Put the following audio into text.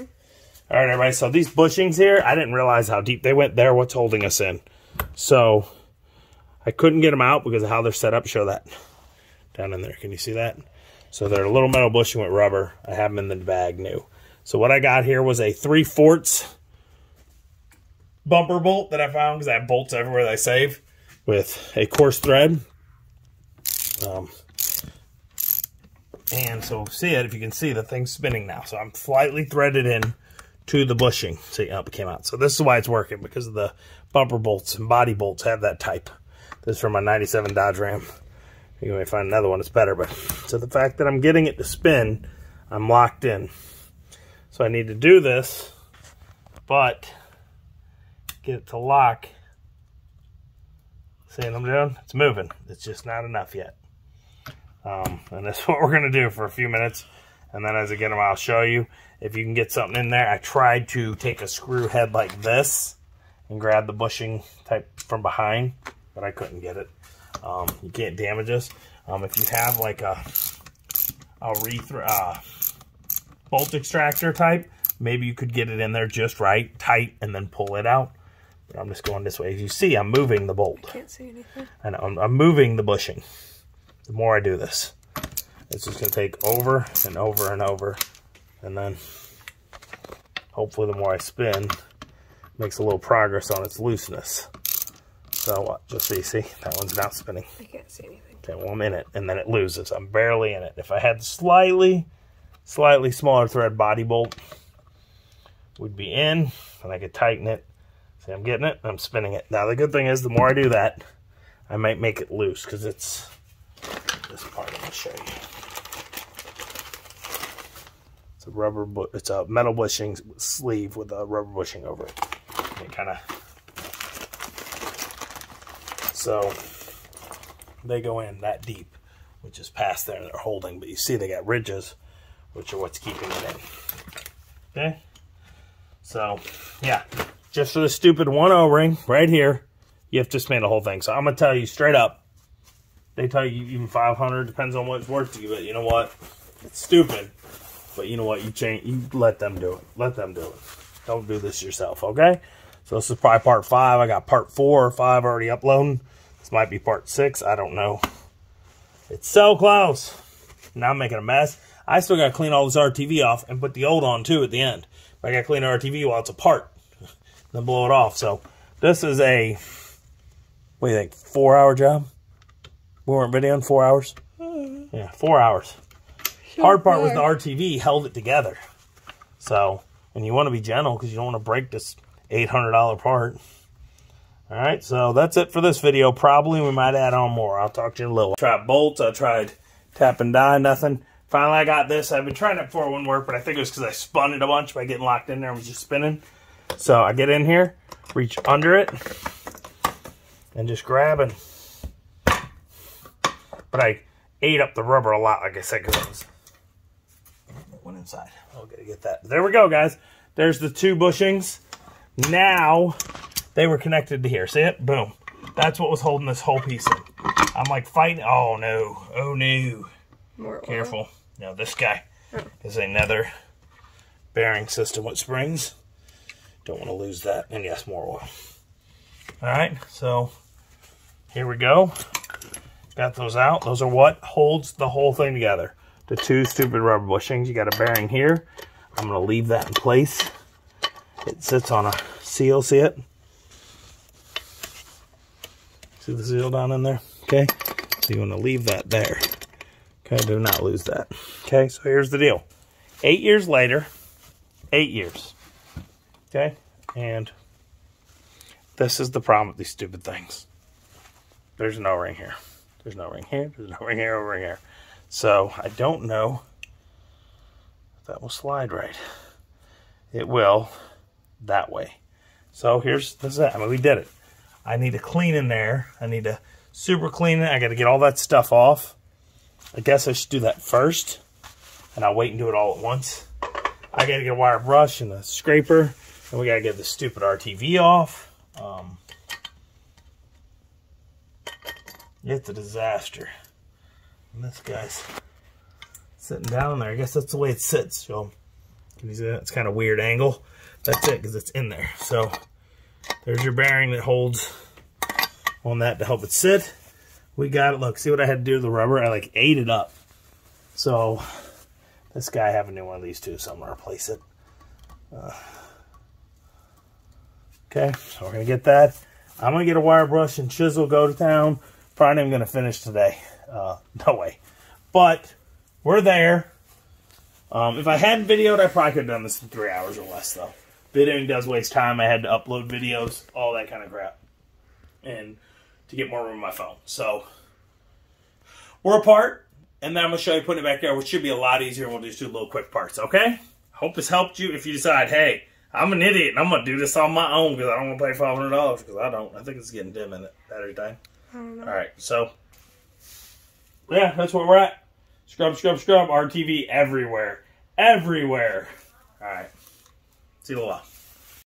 All right, everybody. So these bushings here, I didn't realize how deep they went there. What's holding us in? So I couldn't get them out because of how they're set up. Show that down in there. Can you see that? So they're a little metal bushing with rubber. I have them in the bag new. So what I got here was a 3 fourths bumper bolt that I found because I have bolts everywhere that I save with a coarse thread. Um, and so see it, if you can see, the thing's spinning now. So I'm slightly threaded in to the bushing. See, up it came out. So this is why it's working, because of the bumper bolts and body bolts have that type. This is from my 97 Dodge Ram. You may find another one that's better, but so the fact that I'm getting it to spin, I'm locked in. So I need to do this, but get it to lock. See what I'm doing? It's moving. It's just not enough yet. Um, and that's what we're going to do for a few minutes. And then as I get them, I'll show you. If you can get something in there, I tried to take a screw head like this and grab the bushing type from behind, but I couldn't get it. Um, you can't damage this. Um, if you have like a, a uh, bolt extractor type, maybe you could get it in there just right, tight, and then pull it out. But I'm just going this way. As you see, I'm moving the bolt. I can't see anything. I know, I'm, I'm moving the bushing. The more I do this, it's just going to take over and over and over. And then hopefully the more I spin, makes a little progress on its looseness. So uh, what? Just see, see, that one's not spinning. I can't see anything. Okay, well, I'm in it, and then it loses. I'm barely in it. If I had slightly, slightly smaller thread body bolt, would be in, and I could tighten it. See, I'm getting it, I'm spinning it. Now, the good thing is, the more I do that, I might make it loose, because it's this part I'm to show you. It's a rubber, it's a metal bushing sleeve with a rubber bushing over it. It kind of so they go in that deep, which is past there they're holding, but you see they got ridges, which are what's keeping it in. Okay? So, yeah. Just for the stupid one O-ring right here, you have to spin the whole thing. So I'm to tell you straight up, they tell you even 500, depends on what it's worth to you, but you know what? It's stupid. But you know what? You change. You let them do it. Let them do it. Don't do this yourself, okay? So this is probably part five. I got part four or five already uploading. This might be part six. I don't know. It's so close. Now I'm making a mess. I still got to clean all this RTV off and put the old on too at the end. But I got to clean the RTV while it's apart. then blow it off. So this is a, what do you think, four hour job? We weren't videoing four hours? Yeah, four hours. Hard part was the RTV held it together. So, and you want to be gentle because you don't want to break this $800 part. All right, so that's it for this video. Probably we might add on more. I'll talk to you in a little. Tried bolts. I tried tap and die. Nothing. Finally, I got this. I've been trying it before it wouldn't work, but I think it was because I spun it a bunch by getting locked in there and was just spinning. So I get in here, reach under it, and just grab and... But I ate up the rubber a lot, like I said, because it was... went inside. I'll get to get that. There we go, guys. There's the two bushings. Now they were connected to here. See it? Boom. That's what was holding this whole piece in. I'm like fighting. Oh, no. Oh, no. More Careful. Oil. No, this guy oh. is another bearing system with springs. Don't want to lose that. And yes, more oil. All right. So here we go. Got those out. Those are what holds the whole thing together. The two stupid rubber bushings. You got a bearing here. I'm going to leave that in place. It sits on a seal. See it? See the seal down in there? Okay. So you want to leave that there. Okay, do not lose that. Okay, so here's the deal. Eight years later, eight years. Okay, and this is the problem with these stupid things. There's no ring here. There's no ring here. There's no ring here, over here. So I don't know if that will slide right. It will that way. So here's this is. I mean, we did it. I need to clean in there. I need to super clean it. I got to get all that stuff off. I guess I should do that first. And I'll wait and do it all at once. I got to get a wire brush and a scraper. And we got to get the stupid RTV off. Um, it's a disaster. And this guy's sitting down there. I guess that's the way it sits. So? It's kind of weird angle. That's it because it's in there. So there's your bearing that holds on that to help it sit. We got it. Look, see what I had to do to the rubber? I like ate it up. So this guy have a new one of these too, so I'm gonna replace it. Uh, okay, so we're gonna get that. I'm gonna get a wire brush and chisel, go to town. Probably not even gonna finish today. Uh, no way. But we're there. Um, if I hadn't videoed, I probably could have done this in three hours or less, though. Videoing does waste time. I had to upload videos, all that kind of crap, and to get more room on my phone. So we're apart, and then I'm gonna show you putting it back there, which should be a lot easier. We'll just do little quick parts, okay? Hope this helped you. If you decide, hey, I'm an idiot and I'm gonna do this on my own because I don't want to pay five hundred dollars because I don't. I think it's getting dim in it battery time. All right, so yeah, that's where we're at. Scrub, scrub, scrub. RTV everywhere, everywhere. All right. See you a while.